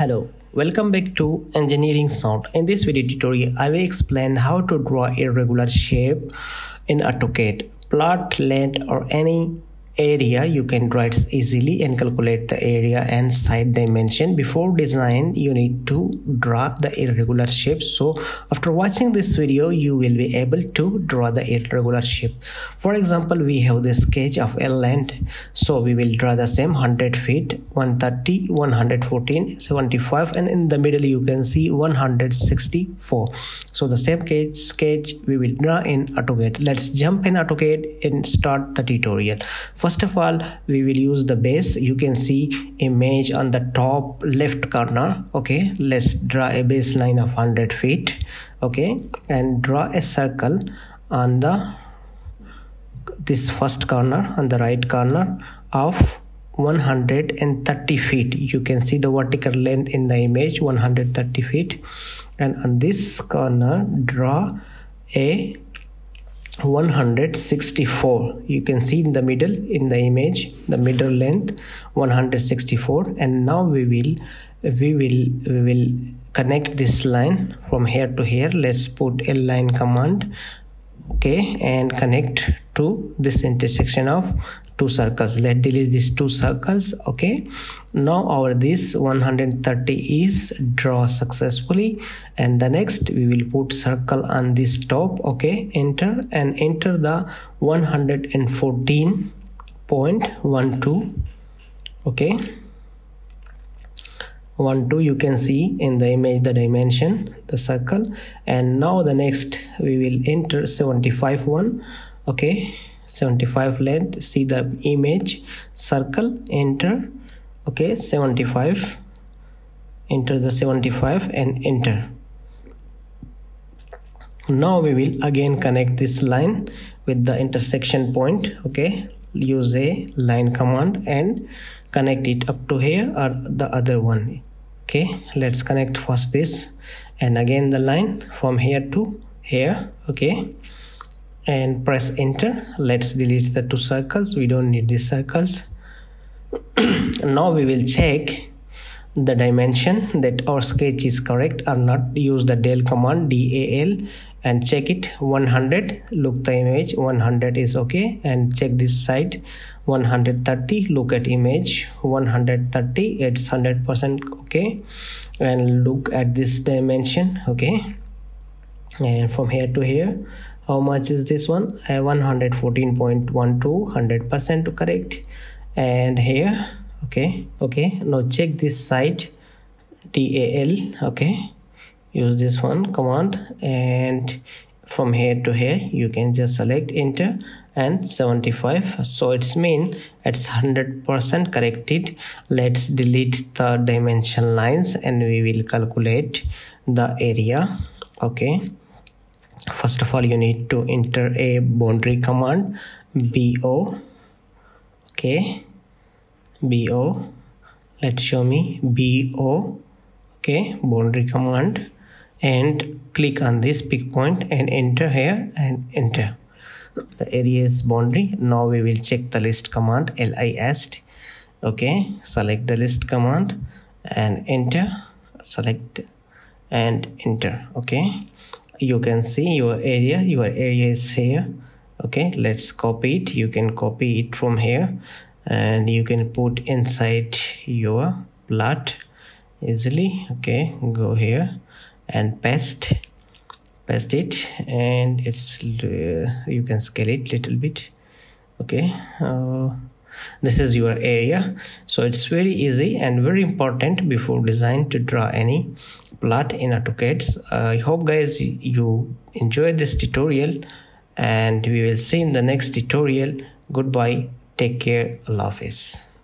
Hello, welcome back to Engineering Sound. In this video tutorial, I will explain how to draw a regular shape in AutoCAD. Plot, length or any area you can draw it easily and calculate the area and side dimension. Before design you need to draw the irregular shape. So after watching this video you will be able to draw the irregular shape. For example we have the sketch of a land. So we will draw the same 100 feet 130 114 75 and in the middle you can see 164 so the same cage sketch we will draw in AutoCAD. Let's jump in AutoCAD and start the tutorial. First first of all we will use the base. You can see image on the top left corner okay? Let's draw a baseline of 100 feet okay? And draw a circle on the this first corner on the right corner of 130 feet. You can see the vertical length in the image 130 feet. And on this corner draw a 164 you can see in the middle in the image the middle length 164 and now we will we will we will connect this line from here to here. Let's put a line command okay and connect to this intersection of two circles. Let delete these two circles okay? Now our this 130 is draw successfully. And the next we will put circle on this top okay? Enter and enter the 114.12 okay 1 2 you can see in the image the dimension the circle. And now the next we will enter 75 one okay? 75 length see the image circle enter okay? 75 enter the 75 and enter. Now we will again connect this line with the intersection point okay? Use a line command and connect it up to here or the other one okay let's connect first this and again the line from here to here. Okay and press enter. Let's delete the two circles. We don't need these circles. Now we will check the dimension that our sketch is correct or not. Use the del command dal and check it. 100 look the image. 100 is okay. And check this side. 130 look at image. 130 it's 100 percent okay. And look at this dimension okay. And from here to here how much is this one? I 114.12 100 percent correct. And here okay okay. Now check this side dal okay. Use this one command and from here to here you can just select enter and 75 so it's mean it's 100 percent corrected. Let's delete the dimension lines and we will calculate the area okay. First of all you need to enter a boundary command bo okay bo let's show me bo okay boundary command. And click on this pick point and enter here and enter. The area is boundary. Now we will check the list command list okay select the list command and enter. Select and enter. Okay you can see your area. Your area is here. Okay let's copy it. You can copy it from here and you can put inside your plot easily okay go here and paste paste it and it's uh, you can scale it little bit okay uh, this is your area so it's very easy and very important before design to draw any plot in AutoCAD. Uh, I hope guys you enjoyed this tutorial and we will see in the next tutorial. Goodbye. Take care. Allah Hafiz.